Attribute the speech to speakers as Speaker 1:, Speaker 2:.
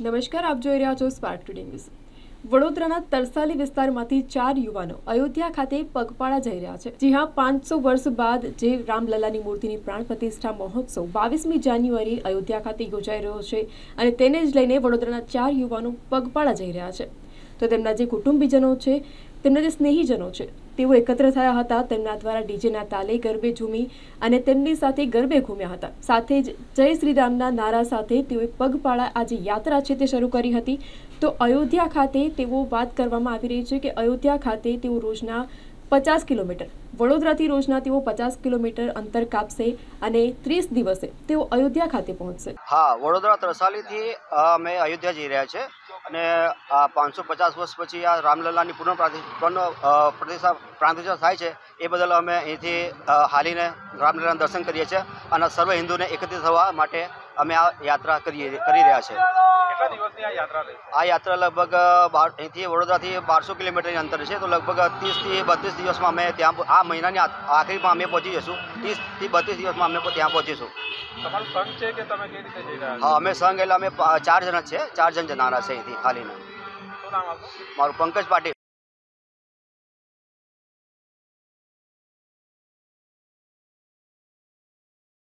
Speaker 1: નમસ્કાર, આપ જોઈ રહ્યા છો સ્પાર્ક ટુડે ન્યૂઝ વડોદરાના તરસાલી વિસ્તારમાંથી ચાર યુવાનો અયોધ્યા ખાતે પગપાળા જઈ રહ્યા છે. જી હા, પાંચસો વર્ષ બાદ જે રામલલ્લાની મૂર્તિની પ્રાણ પ્રતિષ્ઠા મહોત્સવ બાવીસમી જાન્યુઆરી અયોધ્યા ખાતે યોજાઈ રહ્યો છે અને તેને જ લઈને વડોદરાના ચાર યુવાનો પગપાળા જઈ રહ્યા છે. તો તેમના જે કુટુંબીજનો છે, તેમના જે સ્નેહીજનો છે, તેઓ એકત્ર થયા હતા. તેમના દ્વારા ડીજેના તાલે ગરબે ઝૂમી અને તેમની સાથે ગરબે ઘૂમ્યા હતા. સાથે જ જય શ્રી રામના નારા સાથે તેઓએ પગપાળા આ જે યાત્રા છે તે શરૂ કરી હતી. તો અયોધ્યા ખાતે તેઓ વાત કરવામાં આવી રહી છે કે અયોધ્યા ખાતે તેઓ રોજના પચાસ કિલોમીટર, વડોદરાથી રોજના તેઓ પચાસ કિલોમીટર અંતર કાપશે અને ત્રીસ દિવસે તેઓ અયોધ્યા ખાતે પહોંચશે.
Speaker 2: હા, વડોદરા ત્રસાલીથી અમે અયોધ્યા જઈ રહ્યા છે. અને આ પાંચસો પચાસ વર્ષ પછી આ રામલલ્લાની પુનઃ પ્રતિષ્ઠા પ્રાંતિષ્ઠા થાય છે, એ બદલ અમે અહીંથી હાલીને રામલલ્લાના દર્શન કરીએ છીએ અને સર્વ હિન્દુને એકત્રિત થવા માટે અમે આ યાત્રા કરીએ, કરી રહ્યા છે
Speaker 3: કેટલા દિવસની આ યાત્રા
Speaker 2: લગભગ બાર અહીંથી વડોદરાથી બારસો કિલોમીટરની અંતર છે. તો લગભગ ત્રીસથી બત્રીસ દિવસમાં અમે ત્યાં આ મહિનાની આખરીમાં અમે પહોંચી જઈશું. ત્રીસથી બત્રીસ દિવસમાં અમે ત્યાં પહોંચીશું. હા અમે સંઘ એટલે અમે ચાર જણા છે. ચાર જણ જનારા છે અહીંથી
Speaker 3: આપનું?
Speaker 2: મારું પંકજ પાટીલ.